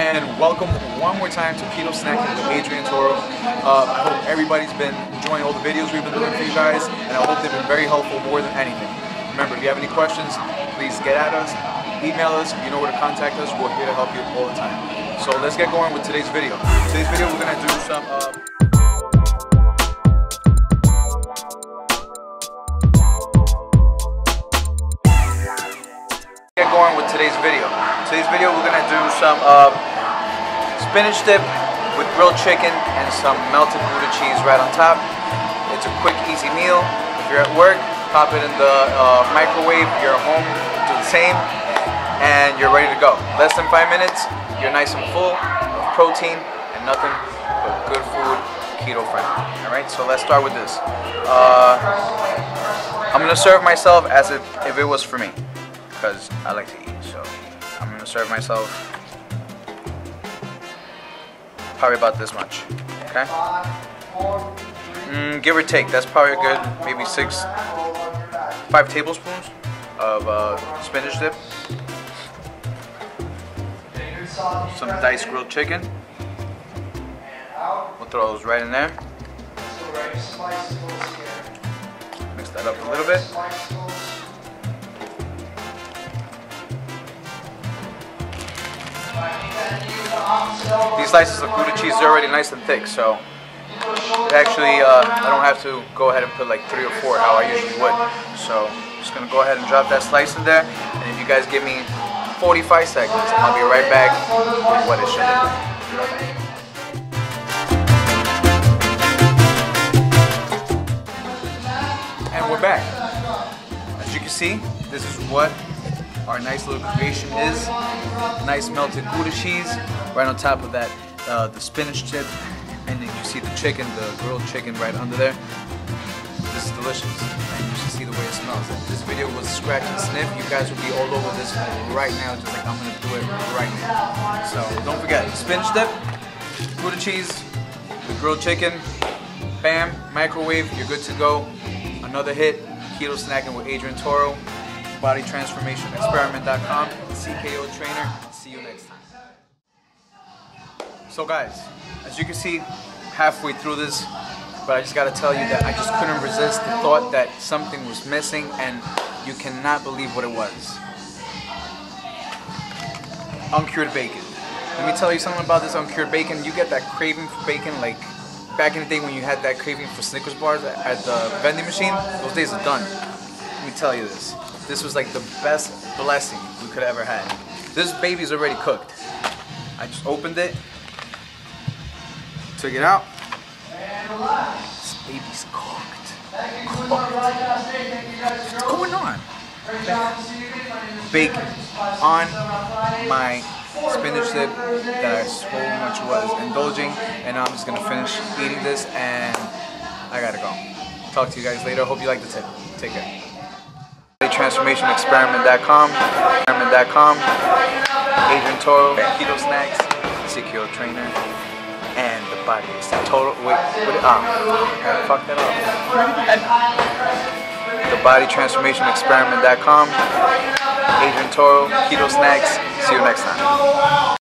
and welcome one more time to Keto Snacking with Adrian Toro. Uh, I hope everybody's been enjoying all the videos we've been doing for you guys, and I hope they've been very helpful more than anything. Remember, if you have any questions, please get at us, email us, If you know where to contact us, we're here to help you all the time. So let's get going with today's video. Today's video we're gonna do some uh, get going with today's video. Today's video we're gonna do some uh, spinach dip with grilled chicken and some melted Gouda cheese right on top. It's a quick, easy meal. If you're at work, pop it in the uh, microwave. You're at home, do the same, and you're ready to go. Less than five minutes, you're nice and full of protein and nothing but good food, keto friendly. All right, so let's start with this. Uh, I'm gonna serve myself as if, if it was for me because I like to eat. So I'm gonna serve myself probably about this much. Okay. Mm, give or take, that's probably a good maybe six, five tablespoons of uh, spinach dip. Some diced grilled chicken. We'll throw those right in there. Mix that up a little bit. These slices of Gouda cheese are already nice and thick, so actually uh, I don't have to go ahead and put like three or four how I usually would. So I'm just gonna go ahead and drop that slice in there, and if you guys give me 45 seconds, I'll be right back with what it should be. And we're back. As you can see, this is what our nice little creation is. Nice melted Gouda cheese right on top of that, uh, the spinach chip, and then you see the chicken, the grilled chicken right under there. This is delicious, and you should see the way it smells. This video was scratch and sniff. You guys will be all over this right now, just like I'm gonna do it right now. So don't forget, spinach dip, Gouda cheese, the grilled chicken, bam, microwave, you're good to go. Another hit, keto snacking with Adrian Toro bodytransformationexperiment.com, CKO trainer. See you next time. So guys, as you can see, halfway through this, but I just gotta tell you that I just couldn't resist the thought that something was missing and you cannot believe what it was. Uncured bacon. Let me tell you something about this uncured bacon. You get that craving for bacon like back in the day when you had that craving for Snickers bars at the vending machine. Those days are done. Me tell you this. This was like the best blessing we could ever had. This baby's already cooked. I just opened it, took it out. This baby's cooked. cooked. What's going on? Bacon on my spinach dip that I so much was indulging, and now I'm just gonna finish eating this, and I gotta go. Talk to you guys later. Hope you like the tip. Take care transformationexperiment.com, experiment.com, Adrian Toro, Keto Snacks, CKO Trainer, and the body is total. Wait, wait, ah, I fucked that up. The body transformationexperiment.com, Adrian Toro, Keto Snacks. See you next time.